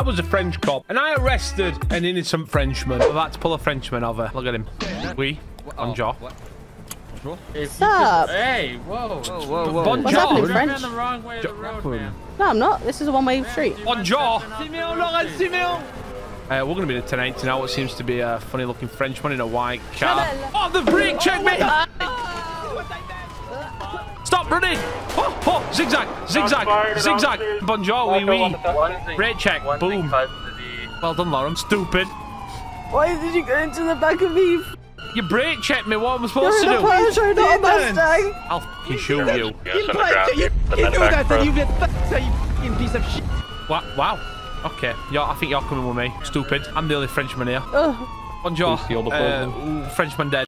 I was a French cop, and I arrested an innocent Frenchman. I'm about to pull a Frenchman over. Look at him. Oui. Bonjour. What's up? Hey, whoa. Whoa, whoa, whoa. What's happening, French? the wrong way of the road, man. No, I'm not. This is a one-way street. Bonjour. Simeon, Laurent, Simeon. Uh, we're going to be the 1080 now. What seems to be a funny looking Frenchman in a white car. Oh, the brake check me! Stop running! Oh, oh, zigzag, zigzag, zigzag. Bonjour, wee wee. Brake check, boom. Well done, Lauren. Stupid. Why did you get into the back of me? You brake checked me. What am I You're supposed in to a do? Porsche, not a Mustang. I'll fucking shoot you. You play- you- you knew that, then you get f***ed, you fucking piece of shit. Wow. wow. Okay. You're, I think you're coming with me. Stupid. I'm the only Frenchman here. Ugh. Bonjour. Please seal Uh, Frenchman dead.